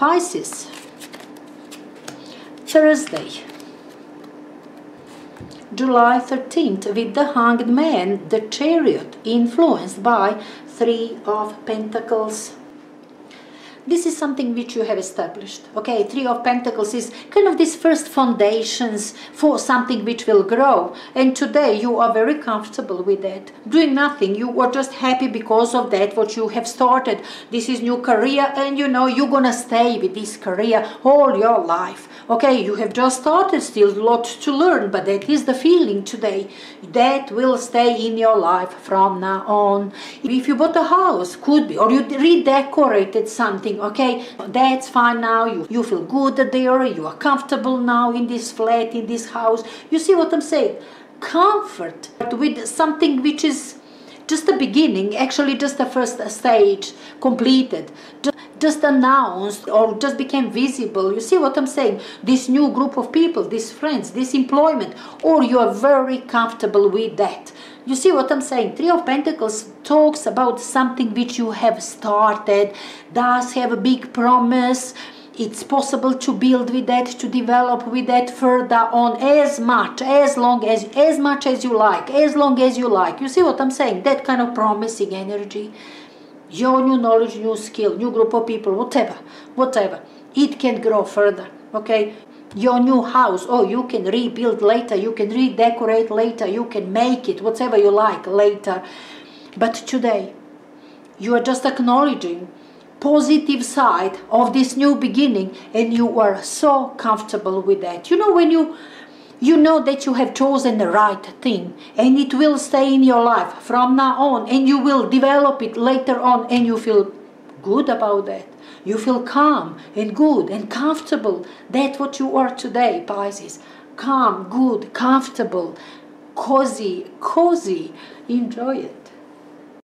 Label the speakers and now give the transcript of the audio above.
Speaker 1: Pisces, Thursday, July 13th, with the Hanged Man, the Chariot, influenced by Three of Pentacles this is something which you have established okay? Three of pentacles is kind of these first foundations for something which will grow. And today you are very comfortable with that. Doing nothing. You are just happy because of that what you have started. This is new career and you know you're gonna stay with this career all your life okay? You have just started still a lot to learn but that is the feeling today. That will stay in your life from now on. If you bought a house could be or you redecorated something okay? That's fine now. You, you feel good there. You are comfortable now in this flat in this house. You see what i'm saying? Comfort with something which is just the beginning actually just the first stage completed just announced or just became visible you see what i'm saying this new group of people these friends this employment or you are very comfortable with that you see what I'm saying? Three of Pentacles talks about something which you have started, does have a big promise. It's possible to build with that, to develop with that further on as much, as long as, as much as you like, as long as you like. You see what I'm saying? That kind of promising energy. Your new knowledge, new skill, new group of people, whatever, whatever. It can grow further, okay? your new house oh you can rebuild later you can redecorate later you can make it whatever you like later but today you are just acknowledging positive side of this new beginning and you are so comfortable with that you know when you you know that you have chosen the right thing and it will stay in your life from now on and you will develop it later on and you feel good about that you feel calm and good and comfortable. That's what you are today, Pisces. Calm, good, comfortable, cozy, cozy. Enjoy it.